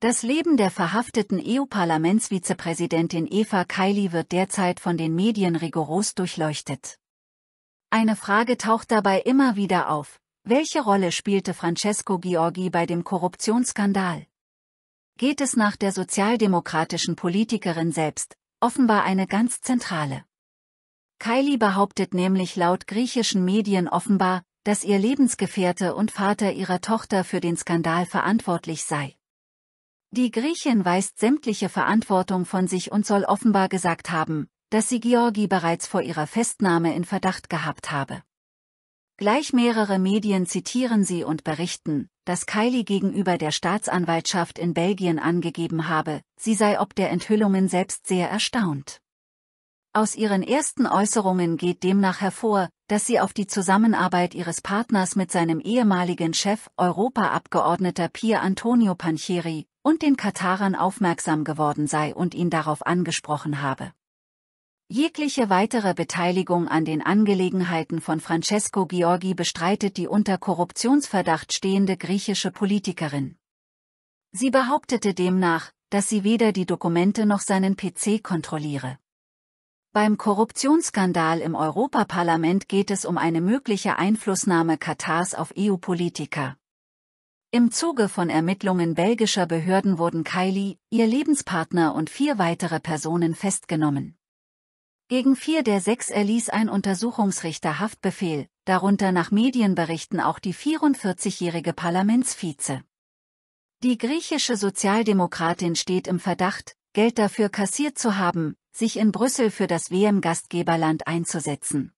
Das Leben der verhafteten EU-Parlamentsvizepräsidentin Eva Kaili wird derzeit von den Medien rigoros durchleuchtet. Eine Frage taucht dabei immer wieder auf. Welche Rolle spielte Francesco Giorgi bei dem Korruptionsskandal? Geht es nach der sozialdemokratischen Politikerin selbst, offenbar eine ganz zentrale. Kylie behauptet nämlich laut griechischen Medien offenbar, dass ihr Lebensgefährte und Vater ihrer Tochter für den Skandal verantwortlich sei. Die Griechin weist sämtliche Verantwortung von sich und soll offenbar gesagt haben, dass sie Georgi bereits vor ihrer Festnahme in Verdacht gehabt habe. Gleich mehrere Medien zitieren sie und berichten, dass Kylie gegenüber der Staatsanwaltschaft in Belgien angegeben habe, sie sei ob der Enthüllungen selbst sehr erstaunt. Aus ihren ersten Äußerungen geht demnach hervor, dass sie auf die Zusammenarbeit ihres Partners mit seinem ehemaligen Chef, Europaabgeordneter Pier Antonio Pancheri, und den Katarern aufmerksam geworden sei und ihn darauf angesprochen habe. Jegliche weitere Beteiligung an den Angelegenheiten von Francesco Giorgi bestreitet die unter Korruptionsverdacht stehende griechische Politikerin. Sie behauptete demnach, dass sie weder die Dokumente noch seinen PC kontrolliere. Beim Korruptionsskandal im Europaparlament geht es um eine mögliche Einflussnahme Katars auf EU-Politiker. Im Zuge von Ermittlungen belgischer Behörden wurden Kylie, ihr Lebenspartner und vier weitere Personen festgenommen. Gegen vier der sechs erließ ein Untersuchungsrichter Haftbefehl, darunter nach Medienberichten auch die 44-jährige Parlamentsvize. Die griechische Sozialdemokratin steht im Verdacht, Geld dafür kassiert zu haben, sich in Brüssel für das WM-Gastgeberland einzusetzen.